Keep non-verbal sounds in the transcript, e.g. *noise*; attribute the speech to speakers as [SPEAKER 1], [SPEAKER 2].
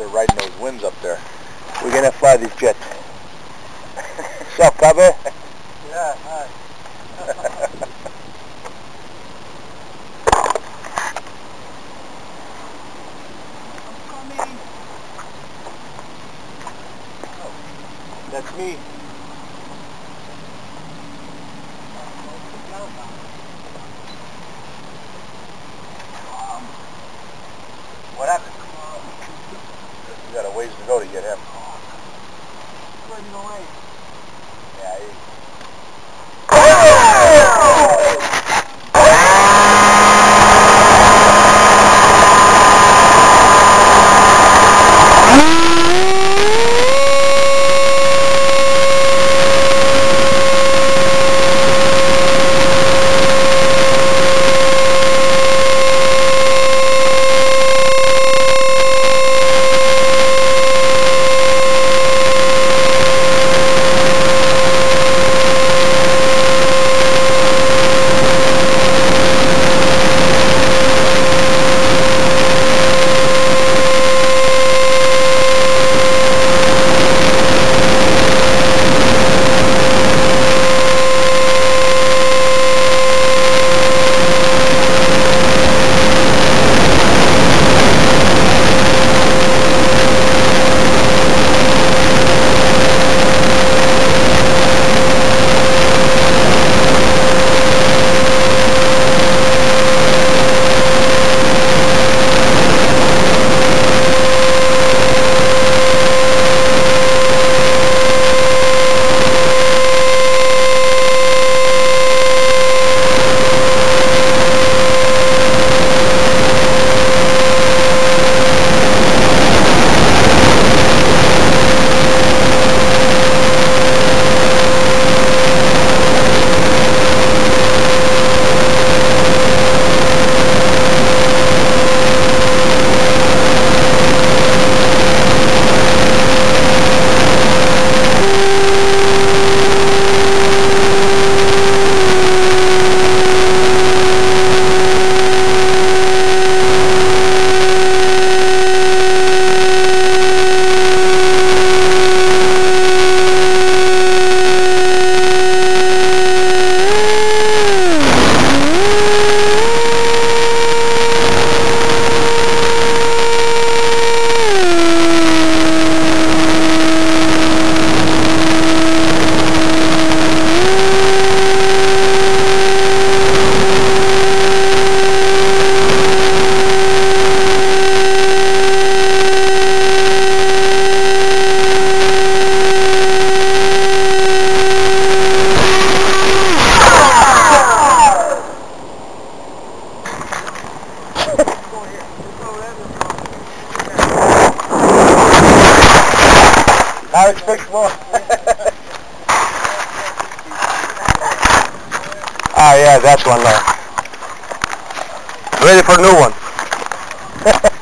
[SPEAKER 1] there riding those winds up there. We're gonna fly these jets. *laughs* Up, Bubba?
[SPEAKER 2] Yeah, *laughs* hi.
[SPEAKER 1] That's me. Got a ways to go to get him. Yeah, he... Now it's six more. Ah, yeah, that's one there. Ready for a new one. *laughs*